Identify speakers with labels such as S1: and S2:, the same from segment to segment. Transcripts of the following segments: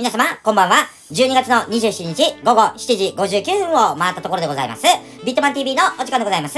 S1: 皆様、こんばんは。12月の27日午後7時59分を回ったところでございます。ビットマン TV のお時間でございます。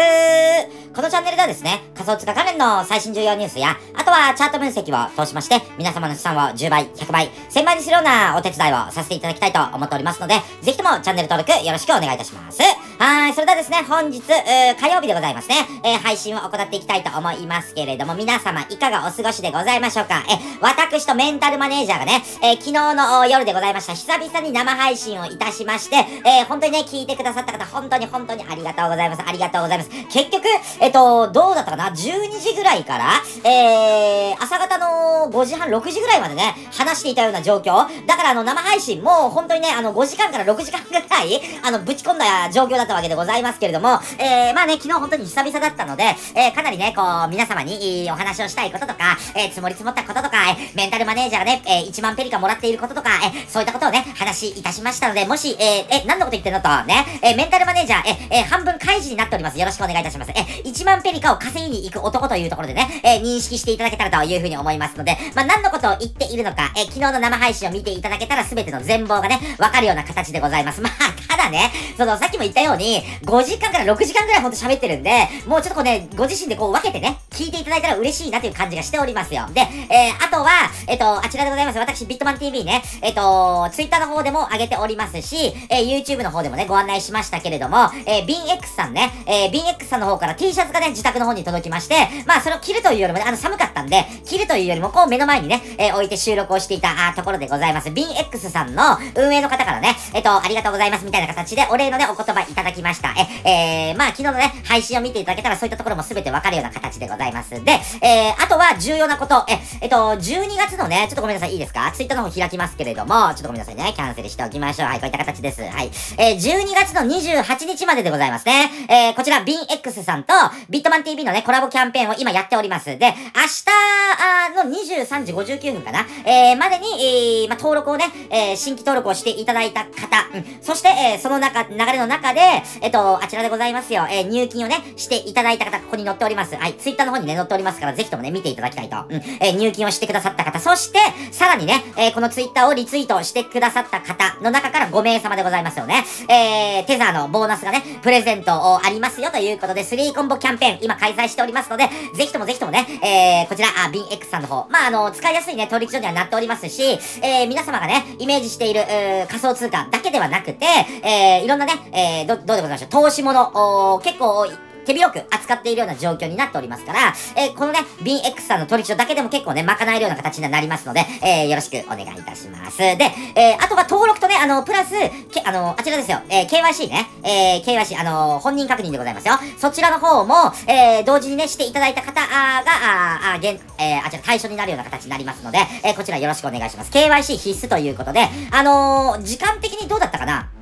S1: このチャンネルではですね、仮想通貨関連の最新重要ニュースや、あとはチャート分析を通しまして、皆様の資産を10倍、100倍、1000倍にするようなお手伝いをさせていただきたいと思っておりますので、ぜひともチャンネル登録よろしくお願いいたします。はい、それではですね、本日、火曜日でございますね、えー、配信を行っていきたいと思いますけれども、皆様いかがお過ごしでございましょうか？え、私とメンタルマネージャーがね、えー、昨日の夜でございました。久々に生配信をいたしまして、えー、本当にね、聞いてくださった方、本当に本当にありがとうございます。ありがとうございます。結局、えっと、どうだったかな ?12 時ぐらいから、えー、朝方の5時半、6時ぐらいまでね、話していたような状況。だからあの、生配信も、本当にね、あの、5時間から6時間ぐらい、あの、ぶち込んだ状況だったわけでございますけれども、えー、まあね、昨日本当に久々だったので、えー、かなりね、こう、皆様にいいお話をしたいこととか、えー、積もり積もったこととか、えー、メンタルマネージャーがね、えー、1万ペリカもらっていることとか、えー、そういったことをね、話いたしましたので、もし、えー、え、何のこと言ってんのと、ね、えメンタルマネージャー、え、え半分開示になっております。よろしくお願いいたします。え、1万ペリカを稼ぎに行く男というところでね、え認識していただけたらというふうに思いますので、まあ、何のことを言っているのか、え昨日の生配信を見ていただけたら全ての全貌がね、わかるような形でございます。まあ、ただね、その、さっきも言ったように、5時間から6時間ぐらいほんと喋ってるんで、もうちょっとこうね、ご自身でこう分けてね、聞いていただいたら嬉しいなという感じがしておりますよ。で、えー、あとは、えっ、と、あちらでございます。私、ビットマン TV ね、えっ、と、ツイッターの方でも上げておりますし、えー、YouTube の方でもね、ご案内しましたけれども、えー、BinX さんね、えー、BinX さんの方から T シャツがね、自宅の方に届きまして、まあ、それを着るというよりもね、あの、寒かったんで、着るというよりも、こう、目の前にね、えー、置いて収録をしていた、あところでございます。BinX さんの運営の方からね、えっ、と、ありがとうございますみたいな形で、お礼のね、お言葉いただきました。え、えー、まあ、昨日のね、配信を見ていただけたら、そういったところも全てわかるような形でございます。ざいますで、えー、あとは重要なこと、え、えっと、12月のね、ちょっとごめんなさい、いいですか？ツイッターの方開きますけれども、ちょっとごめんなさいね、キャンセルしておきましょう。はい、こういった形です。はい。えー、12月の28日まででございますね。えー、こちら、BinX さんと、ビットマン TV のね、コラボキャンペーンを今やっております。で、明日の23時59分かな、えー、までに、えー、ま、登録をね、えー、新規登録をしていただいた方、うん、そして、えー、その中、流れの中で、えっと、あちらでございますよ、えー、入金をね、していただいた方、ここに載っております。はい、ツイッターの方にね、載っておりますから、ぜひともね、見ていただきたいと。うん、えー、入金をしてくださった方、そして、さらにね、えー、このツイッターをリツイートしてくださった方の中から5名様でございますよね。えー、テザーのボーナスがね、プレゼントをありますよということで、3コンボキャンペーン、今開催しておりますので、ぜひともぜひともね、えー、こちら、あ、ビン X さんの方、まあ、あの、使いやすいね、取引所にはなっておりますし、えー、皆様がね、イメージしている、仮想通貨だけではなくて、えー、いろんなね、えー、ど、どうでございましょう、投資物、結構、手広く扱っているような状況になっておりますから、えー、このね、BX さんの取引所だけでも結構ね、賄えるような形になりますので、えー、よろしくお願いいたします。で、えー、あとは登録とね、あの、プラス、け、あの、あちらですよ、えー、KYC ね、えー、KYC、あの、本人確認でございますよ。そちらの方も、えー、同時にね、していただいた方が、あ、あ、現、えー、あちら対象になるような形になりますので、えー、こちらよろしくお願いします。KYC 必須ということで、あのー、時間的にどうだったかな？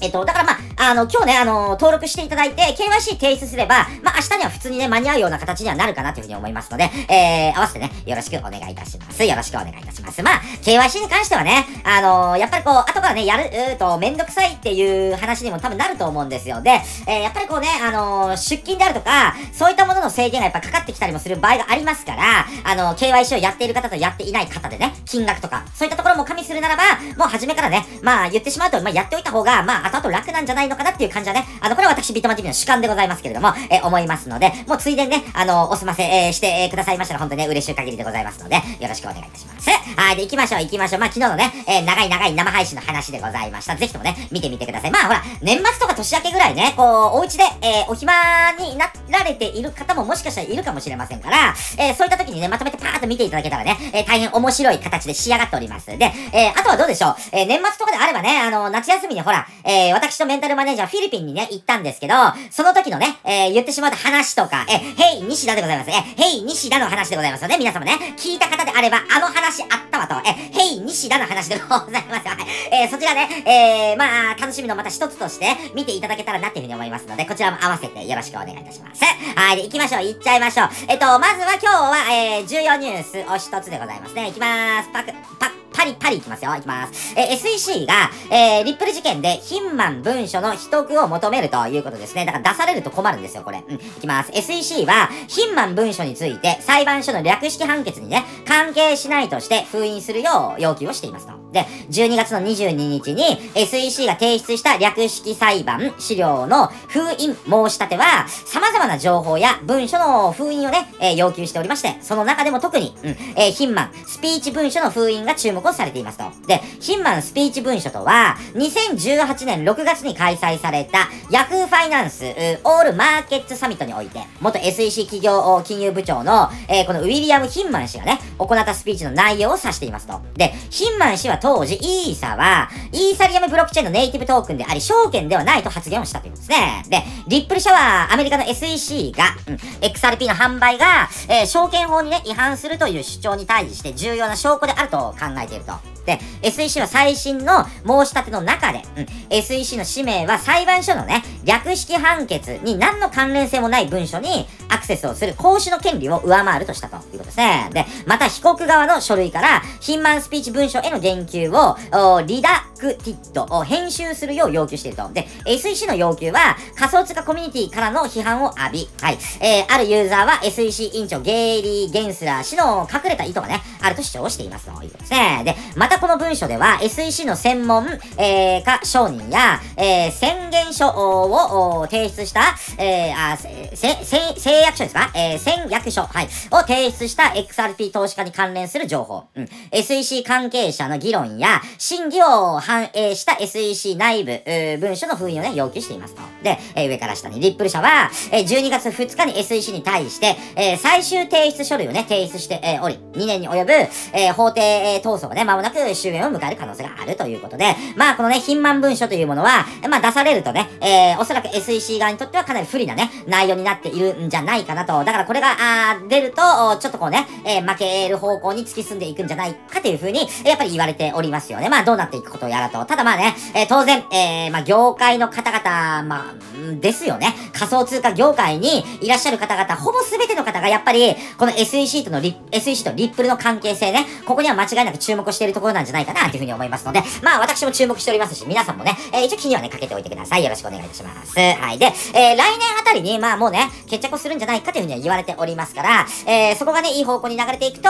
S1: えっと、だからまあ、あの、今日ね、あの、登録していただいて、KYC 提出すれば、まあ、明日には普通にね、間に合うような形にはなるかなというふうに思いますので、えー、合わせてね、よろしくお願いいたします。よろしくお願いいたします。まあ、KYC に関してはね、あのー、やっぱりこう、後からね、やる、うと、めんどくさいっていう話にも多分なると思うんですよ。で、えー、やっぱりこうね、あのー、出勤であるとか、そういったものの制限がやっぱかかってきたりもする場合がありますから、あの KYC をやっている方とやっていない方でね、金額とか、そういったところも加味するならば、もう初めからね、まあ、言ってしまうと、まあ、やっておいた方が、まあ、後々楽なんじゃないのかなっていう感じはね、あの、これは私、ビットマン TV の主観でございますけれども、えー、思いますので、もうついでにね、あの、お済ませ、えー、して、えー、くださいましたら、本当にね、嬉しい限りでございますので、よろしくお願いいたします。はい、で、行きましょう、行きましょう。まあ、昨日のね、えー、長い長い生配信の話でございました。ぜひともね、見てみてください。まあ、ほら、年末とか年明けぐらいね、こう、お家で、えー、お暇になられている方ももしかしたらいるかもしれませんから、えー、そういった時にね、まとめてパーッと見ていただけたらね、えー、大変面白い形で仕上がっております。で、えー、あとはどうでしょう。えー、年末とかであればね、あの、夏休みにほら、えー、私とメンタルマネージャーフィリピンにね、行ったんですけど、その時のね、えー、言ってしまった話とか、え、ヘイ西田でございます。え、ヘイ西田の話でございますよね。皆様ね、聞いた方であれば、あの話あったわと、え、ヘイ西田の話でございます。はい。えー、そちらね、えー、まあ、楽しみのまた一つとして見ていただけたらなっていうふうに思いますので、こちらも合わせてよろしくお願いいたします。はい、で、行きましょう。行っちゃいましょう。えっと、まずは今日は、えー、重要ニュースを一つでございますね。行きまーす。パク、パク、パリパリいきますよ。いきます。えー、SEC が、えー、リップル事件で、ヒンマン文書の秘匿を求めるということですね。だから出されると困るんですよ、これ。うん、いきます。SEC は、ヒンマン文書について、裁判所の略式判決にね、関係しないとして封印するよう要求をしていますと。で、12月の22日に SEC が提出した略式裁判資料の封印申し立ては、様々な情報や文書の封印をね、えー、要求しておりまして、その中でも特に、うん、えー、ヒンマン、スピーチ文書の封印が注目をされていますと。で、ヒンマンスピーチ文書とは、2018年6月に開催されたヤフーファイナンスオールマーケットサミットにおいて、元 SEC 企業金融部長の、えー、このウィリアム・ヒンマン氏がね、行ったスピーチの内容を指していますと。で、ヒンマン氏は当時、イーサは、イーサリアムブロックチェーンのネイティブトークンであり、証券ではないと発言をしたということですね。で、リップル社は、アメリカの SEC が、うん、XRP の販売が、えー、証券法にね、違反するという主張に対して重要な証拠であると考えていると。で、SEC は最新の申し立ての中で、うん、SEC の使命は裁判所のね、略式判決に何の関連性もない文書にアクセスをする行使の権利を上回るとしたということですね。で、また被告側の書類から、ヒンマンスピーチ文書への言及を、リダクティッドを編集するよう要求していると。で、SEC の要求は仮想通貨コミュニティからの批判を浴び、はい。えー、あるユーザーは SEC 委員長ゲイリー・ゲンスラー氏の隠れた意図がね、あると主張していますということですね。で、またこの文書では SEC の専門、えー、か証人や、えー、宣言書を提出した、えー、あ、せ、せ、誓約書ですか？えー、宣約書、はい。を提出した XRP 投資家に関連する情報、うん。SEC 関係者の議論や審議を反映した SEC 内部、文書の封印をね、要求していますと。で、えー、上から下に、リップル社は、えー、12月2日に SEC に対して、えー、最終提出書類をね、提出して、えー、おり、2年に及ぶ、えー、法廷、えー、闘争がね、間もなく終焉を迎える可能性があるということで、まあ、このね、貧満文書というものは、まあ、出されるとね、えー、おそらく SEC 側にとってはかなり不利なね、内容になっているんじゃないかなと。だからこれが、あ出ると、ちょっとこうね、えー、負ける方向に突き進んでいくんじゃないかというふうに、やっぱり言われておりますよね。まあ、どうなっていくことやらと。ただまあね、えー、当然、えー、まあ、業界の方々、まあ、ですよね。仮想通貨業界にいらっしゃる方々、ほぼ全ての方がやっぱり、この SEC とのリ、SEC とリップルの関係性ね、ここには間違いなく注目しているところなんじゃないかな、というふうに思いますので、まあ、私も注目しておりますし、皆さんもね、えー、一応気にはね、かけておいてください。よろしくお願いいたします。はい。で、えー、来年あたりに、まあもうね、決着をするんじゃないかというふうには言われておりますから、えー、そこがね、いい方向に流れていくと、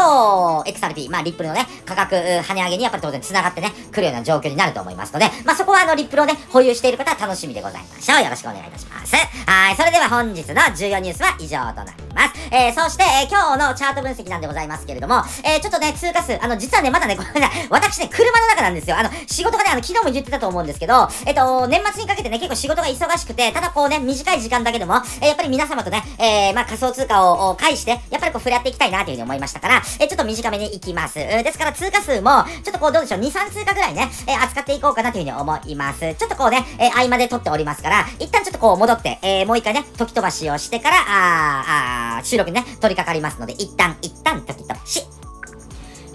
S1: XRP、まあ、リップルのね、価格、跳ね上げにやっぱり当然繋がってね、来るような状況になると思いますので、まあそこはあの、リップルをね、保有している方は楽しみでございましょう。よろしくお願いいたします。はい。それでは本日の重要ニュースは以上となります。えー、そして、えー、今日のチャート分析なんでございますけれども、えー、ちょっとね、通過数、あの、実はね、まだね、ごめんなさい。私ね、車の中なんですよ。あの、仕事がね、あの、昨日も言ってたと思うんですけど、えっ、と、年末にかけてね、結構仕事が忙しくて、ただこうね、短い時間だけでも、えー、やっぱり皆様とね、えー、まあ、仮想通貨を介して、やっぱりこう、触れ合っていきたいなというふうに思いましたから、えー、ちょっと短めにいきます。ですから、通過数も、ちょっとこう、どうでしょう、2、3通過ぐらいね、えー、扱っていこうかなというふうに思います。ちょっとこうね、えー、合間で撮っておりますから、一旦ちょっとこう、戻って、えー、もう一回ね、時飛ばしをしてから、あー、あ、収録にね、取り掛かりますので、一旦、一旦、時飛ばし。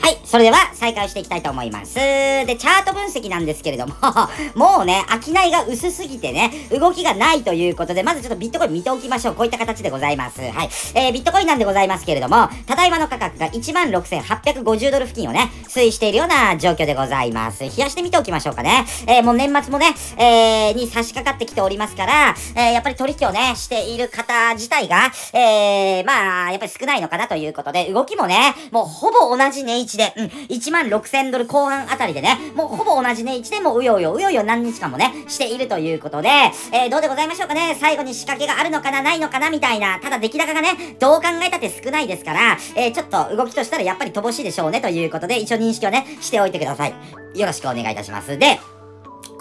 S1: はい。それでは、再開していきたいと思います。で、チャート分析なんですけれども もうね、商いが薄すぎてね、動きがないということで、まずちょっとビットコイン見ておきましょう。こういった形でございます。はい。えー、ビットコインなんでございますけれども、ただいまの価格が16,850ドル付近をね、推移しているような状況でございます。冷やしてみておきましょうかね。えー、もう年末もね、えー、に差し掛かってきておりますから、えー、やっぱり取引をね、している方自体が、えー、まあ、やっぱり少ないのかなということで、動きもね、もうほぼ同じ値位置で、うん、1万6000ドル後半あたりでね、もうほぼ同じね、1年もうようようようよ何日間もね、しているということで、えー、どうでございましょうかね？最後に仕掛けがあるのかな、ないのかな、みたいな。ただ出来高がね、どう考えたって少ないですから、えー、ちょっと動きとしたらやっぱり乏しいでしょうね、ということで、一応認識をね、しておいてください。よろしくお願いいたします。で、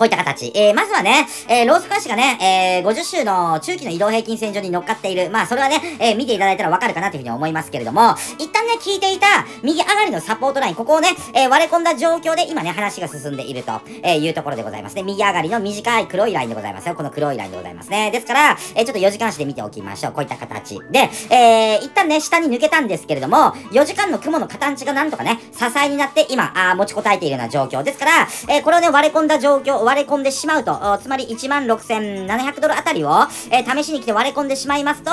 S1: こういった形。えー、まずはね、えー、ローソク足がね、えー、50週の中期の移動平均線上に乗っかっている。まあ、それはね、え、見ていただいたらわかるかなというふうに思いますけれども、一旦ね、聞いていた右上がりのサポートライン、ここをね、え、割れ込んだ状況で今ね、話が進んでいると、え、いうところでございますね。右上がりの短い黒いラインでございますよ。この黒いラインでございますね。ですから、え、ちょっと4時間足で見ておきましょう。こういった形。で、え、一旦ね、下に抜けたんですけれども、4時間の雲の形がなんとかね、支えになって今、あ持ちこたえているような状況。ですから、え、これをね、割れ込んだ状況、割れ込んでしまうと、つまり16,700ドルあたりを、え、試しに来て割れ込んでしまいますと、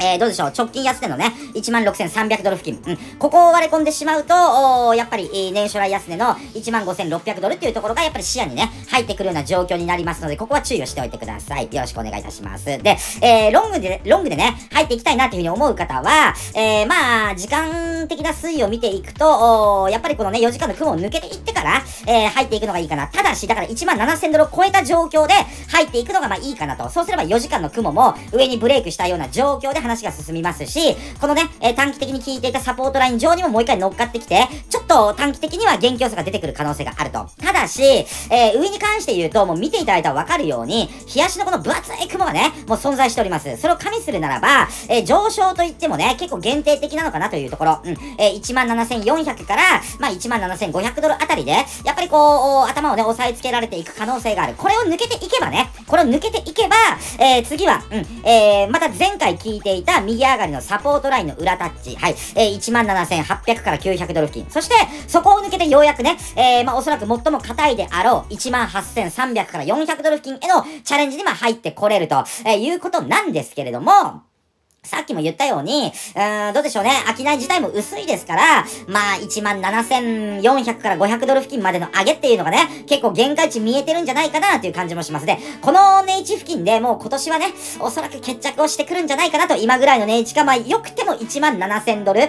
S1: えー、どうでしょう？直近安値のね、16,300ドル付近。うん。ここを割れ込んでしまうと、おやっぱり、年初来安値の15,600ドルっていうところがやっぱり視野にね、入ってくるような状況になりますので、ここは注意をしておいてください。よろしくお願いいたします。で、えー、ロングで、ロングでね、入っていきたいなっていうふうに思う方は、えー、まあ、時間的な推移を見ていくと、おやっぱりこのね、4時間の雲を抜けていってから、えー、入っていくのがいいかな。ただし、だから17,000ドルを超えた状況で入っていくのがまあいいかなと。そうすれば4時間の雲も上にブレイクしたような状況で話が進みますし、このね、えー、短期的に聞いていたサポートライン上にももう一回乗っかってきて、ちょっと短期的には元気要素が出てくる可能性があると。ただし、えー、上に関して言うと、もう見ていただいたらわかるように、冷やしのこの分厚い雲がね、もう存在しております。それを加味するならば、えー、上昇といってもね、結構限定的なのかなというところ。うん。えー、17,400から、まあ、17,500ドルあたりで、やっぱりこう、頭をね、押さえつけられていく可能性がある。これを抜けていけばね、これを抜けていけば、えー、次は、うん、えー、また前回聞いていた右上がりのサポートラインの裏タッチ、はい、えー、17,800から900ドル付近。そして、そこを抜けてようやくね、えー、まあ、おそらく最も硬いであろう、18,300から400ドル付近へのチャレンジにま入ってこれると、えー、いうことなんですけれども、さっきも言ったように、うーん、どうでしょうね。商い自体も薄いですから、まあ、17,400から500ドル付近までの上げっていうのがね、結構限界値見えてるんじゃないかなっていう感じもしますで、この値位置付近でもう今年はね、おそらく決着をしてくるんじゃないかなと、今ぐらいの値位置か、まあ、良くても17,000ドル、え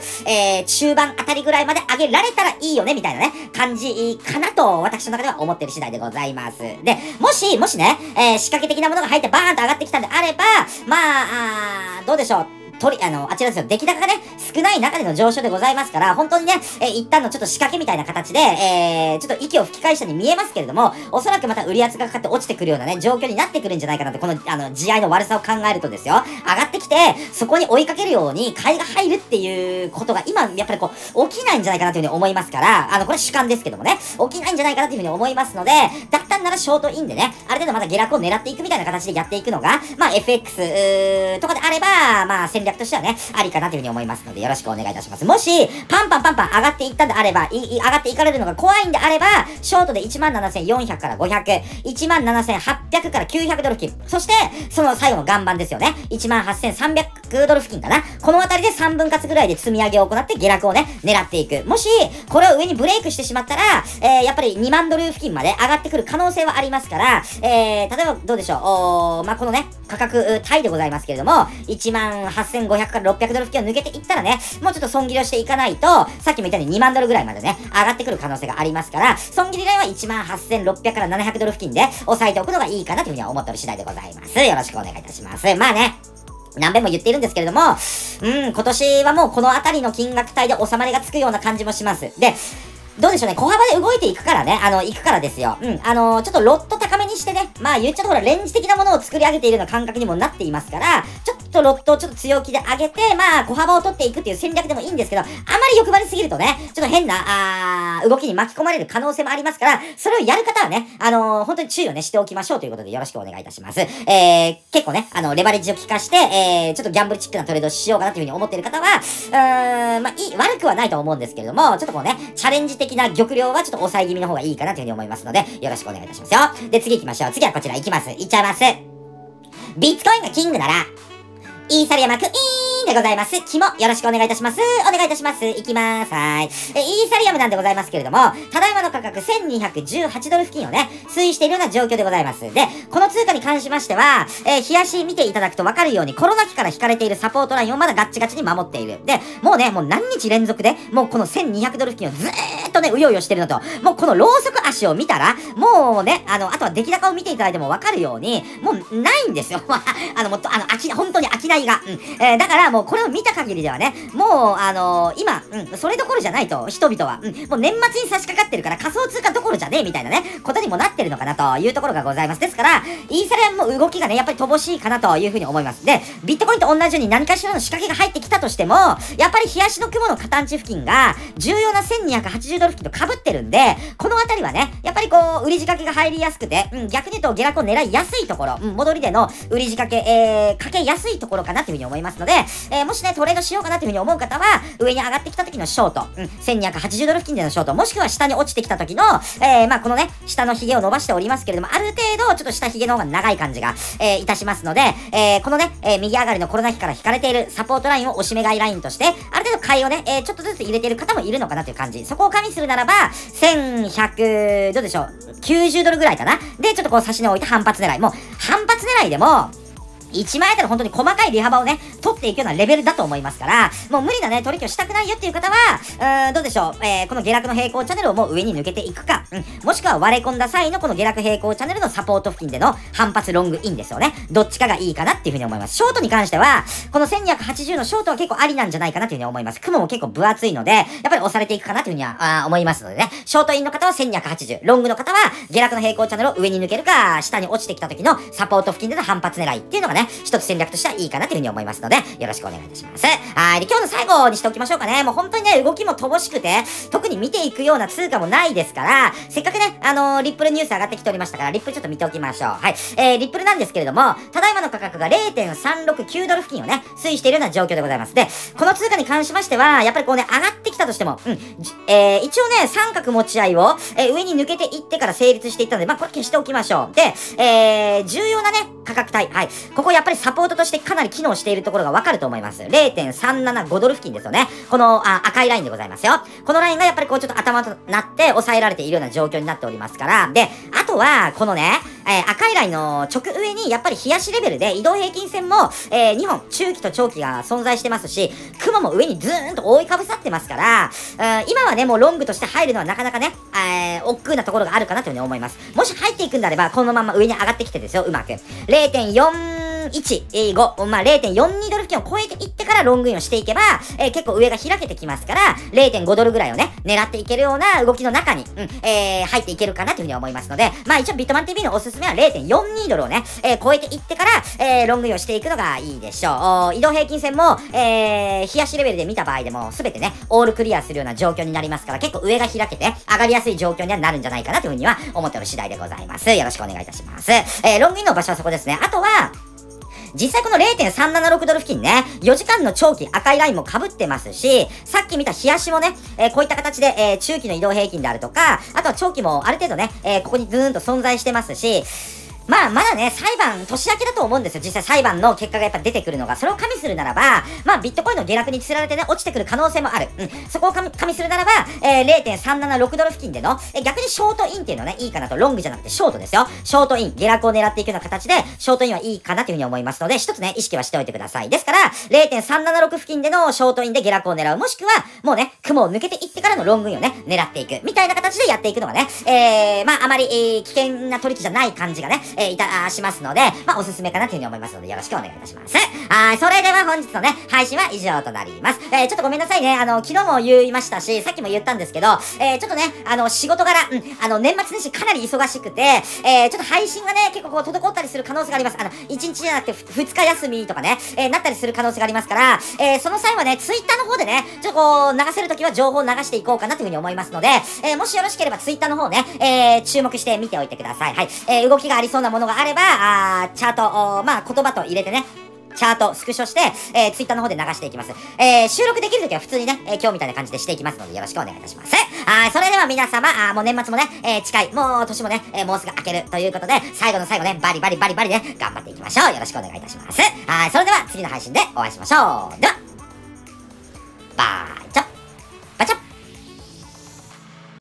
S1: ー、中盤あたりぐらいまで上げられたらいいよね、みたいなね、感じかなと、私の中では思ってる次第でございます。で、もし、もしね、えー、仕掛け的なものが入ってバーンと上がってきたんであれば、まあ、あどうでしょう。取り、あの、あちらですよ、出来高がね、少ない中での上昇でございますから、本当にね、え、一旦のちょっと仕掛けみたいな形で、えー、ちょっと息を吹き返したに見えますけれども、おそらくまた売り圧がかかって落ちてくるようなね、状況になってくるんじゃないかなって、この、あの、地合の悪さを考えるとですよ、上がってきて、そこに追いかけるように買いが入るっていうことが今、やっぱりこう、起きないんじゃないかなというふうに思いますから、あの、これ主観ですけどもね、起きないんじゃないかなというふうに思いますので、だったんならショートインでね、ある程度また下落を狙っていくみたいな形でやっていくのが、まあ、FX とかであれば、まあ、戦としてはね、ありかなというふうに思いますので、よろしくお願いいたします。もし、パンパンパンパン上がっていったんであれば、い、い上がっていかれるのが怖いんであれば、ショートで17,400から500、17,800から900ドル付近、そして、その最後の岩盤ですよね。18,300ドル付近かな。このあたりで3分割ぐらいで積み上げを行って下落をね、狙っていく。もし、これを上にブレイクしてしまったら、えー、やっぱり2万ドル付近まで上がってくる可能性はありますから、えー、例えばどうでしょう。おまあ、このね、価格帯でございますけれども、18,500から600ドル付近を抜けていったらね、もうちょっと損切りをしていかないと、さっきも言ったように2万ドルぐらいまでね、上がってくる可能性がありますから、損切りラインは18,600から700ドル付近で押さえておくのがいいかなというふうには思っておる次第でございます。よろしくお願いいたします。まあね、何遍も言っているんですけれども、うん、今年はもうこのあたりの金額帯で収まりがつくような感じもします。で、どうでしょうね、小幅で動いていくからね、あの、行くからですよ。うん、あの、ちょっとロット高めにしてね、まあ言っちゃうとほら、レンジ的なものを作り上げているような感覚にもなっていますから、ちょっっとロットをちょっと強気で上げて、まあ小幅を取っていくっていう戦略でもいいんですけど、あまり欲張りすぎるとね、ちょっと変な、あー動きに巻き込まれる可能性もありますから、それをやる方はね、あのー、本当に注意をね、しておきましょうということでよろしくお願いいたします。えー、結構ね、あの、レバレッジを効かして、えー、ちょっとギャンブルチックなトレードをしようかなというふうに思っている方は、うーん、まあ、いい、悪くはないと思うんですけれども、ちょっとこうね、チャレンジ的な玉量はちょっと抑え気味の方がいいかなというふうに思いますので、よろしくお願いいたしますよ。で、次行きましょう。次はこちら行きます。行っちゃいます。ビッツコインがキングなら、イーサル山クイーンでございます。肝、よろしくお願いいたします。お願いいたします。いきまーす。はい。え、イーサリアムなんでございますけれども、ただいまの価格1218ドル付近をね、推移しているような状況でございます。で、この通貨に関しましては、えー、冷やし見ていただくとわかるように、コロナ期から引かれているサポートラインをまだガッチガチに守っている。で、もうね、もう何日連続で、もうこの1200ドル付近をずーっとね、うようよしてるのと、もうこのローソク足を見たら、もうね、あの、あとは出来高を見ていただいてもわかるように、もうないんですよ。あの、もっと、あの、あき、本当に商いが。うん。えー、だからもうもうこれを見た限りではね、もう、あのー、今、うん、それどころじゃないと、人々は。うん、もう年末に差し掛かってるから仮想通貨どころじゃねえみたいなね、ことにもなってるのかなというところがございます。ですから、イーサリアムも動きがね、やっぱり乏しいかなというふうに思います。で、ビットコインと同じように何かしらの仕掛けが入ってきたとしても、やっぱり冷やしの雲の下端地付近が、重要な1280ドル付近と被ってるんで、このあたりはね、やっぱりこう、売り仕掛けが入りやすくて、うん、逆に言うと下落を狙いやすいところ、うん、戻りでの売り仕掛け、えー、かけやすいところかなというふうに思いますので、えー、もしね、トレードしようかなっていうふうに思う方は、上に上がってきた時のショート、うん、1280ドル付近でのショート、もしくは下に落ちてきた時の、えー、まあ、このね、下の髭を伸ばしておりますけれども、ある程度、ちょっと下髭の方が長い感じが、えー、いたしますので、えー、このね、えー、右上がりのコロナ期から引かれているサポートラインを押し目買いラインとして、ある程度買いをね、えー、ちょっとずつ入れている方もいるのかなという感じ。そこを加味するならば、1100、どうでしょう、90ドルぐらいかな。で、ちょっとこう差し値を置いて反発狙い。もう、反発狙いでも、1万円での本当に細かい利幅をね、取っていくようなレベルだと思いますから、もう無理なね、取引をしたくないよっていう方は、うーん、どうでしょう、えー、この下落の平行チャンネルをもう上に抜けていくか、うん、もしくは割れ込んだ際のこの下落平行チャンネルのサポート付近での反発ロングインですよね。どっちかがいいかなっていうふうに思います。ショートに関しては、この1280のショートは結構ありなんじゃないかなっていうふうに思います。雲も結構分厚いので、やっぱり押されていくかなっていうふうには、あ思いますのでね、ショートインの方は1280、ロングの方は下落の平行チャンネルを上に抜けるか、下に落ちてきた時のサポート付近での反発狙いっていうのがね、ね一つ戦略としてはいいかなというふうに思いますので、よろしくお願いいたします。はい。で、今日の最後にしておきましょうかね。もう本当にね、動きも乏しくて、特に見ていくような通貨もないですから、せっかくね、あのー、リップルニュース上がってきておりましたから、リップルちょっと見ておきましょう。はい。えー、リップルなんですけれども、ただいまの価格が0.369ドル付近をね、推移しているような状況でございます。で、この通貨に関しましては、やっぱりこうね、上がってきたとしても、うん、えー、一応ね、三角持ち合いを、えー、上に抜けていってから成立していったので、まあ、これ消しておきましょう。で、えー、重要なね、価格帯。はい。こここやっぱりサポートとしてかなり機能しているところがわかると思います。0.375ドル付近ですよね。このあ赤いラインでございますよ。このラインがやっぱりこうちょっと頭となって抑えられているような状況になっておりますから。で、あとは、このね、えー、赤いラインの直上にやっぱり冷やしレベルで移動平均線も、えー、2本、中期と長期が存在してますし、雲も上にズーンと覆いかぶさってますから、うん、今はね、もうロングとして入るのはなかなかね、えー、億劫なところがあるかなというふうに思います。もし入っていくんであれば、このまま上に上がってきてですよ、うまく。0.4 0.4115、まあ、0.42ドル付近を超えていってからロングインをしていけば、えー、結構上が開けてきますから、0.5ドルぐらいをね、狙っていけるような動きの中に、うん、えー、入っていけるかなというふうに思いますので、まあ一応ビットマン TV のおすすめは0.42ドルをね、えー、超えていってから、えー、ロングインをしていくのがいいでしょう。移動平均線も、えー、冷やしレベルで見た場合でも、すべてね、オールクリアするような状況になりますから、結構上が開けて、上がりやすい状況にはなるんじゃないかなというふうには思っておる次第でございます。よろしくお願いいたします。えー、ロングインの場所はそこですね。あとは、実際この0.376ドル付近ね、4時間の長期赤いラインも被ってますし、さっき見た冷やしもね、えー、こういった形で、えー、中期の移動平均であるとか、あとは長期もある程度ね、えー、ここにズーンと存在してますし、まあ、まだね、裁判、年明けだと思うんですよ。実際裁判の結果がやっぱ出てくるのが。それを加味するならば、まあ、ビットコインの下落につられてね、落ちてくる可能性もある。うん。そこを加味するならば、えー、0.376ドル付近での、え、逆にショートインっていうのね、いいかなと。ロングじゃなくてショートですよ。ショートイン、下落を狙っていくような形で、ショートインはいいかなというふうに思いますので、一つね、意識はしておいてください。ですから、0.376付近でのショートインで下落を狙う。もしくは、もうね、雲を抜けていってからのロングインをね、狙っていく。みたいな形でやっていくのがね、えー、まあ、あまり、えー、危険な取引じゃない感じがね、えー、いたしますので、まあ、おすすめかなというふうに思いますので、よろしくお願いいたします。はい、それでは本日のね、配信は以上となります。えー、ちょっとごめんなさいね。あの、昨日も言いましたし、さっきも言ったんですけど、えー、ちょっとね、あの、仕事柄、うん、あの、年末年始かなり忙しくて、えー、ちょっと配信がね、結構こう、滞ったりする可能性があります。あの、1日じゃなくて2日休みとかね、えー、なったりする可能性がありますから、えー、その際はね、ツイッターの方でね、ちょっとこう、流せるときは情報を流していこうかなというふうに思いますので、えー、もしよろしければツイッターの方ね、えー、注目して見ておいてください。はい。えー、動きがありそうなものがあれば、あチャート、まあ、言葉と入れてね、チャート、スクショして、えー、ツイッターの方で流していきます。えー、収録できるときは普通にね、えー、今日みたいな感じでしていきますので、よろしくお願いいたします。はい、それでは皆様、あもう年末もね、えー、近い、もう年もね、えー、もうすぐ明けるということで、最後の最後ね、バリバリバリバリね、頑張っていきましょう。よろしくお願いいたします。はい、それでは次の配信でお会いしましょう。では、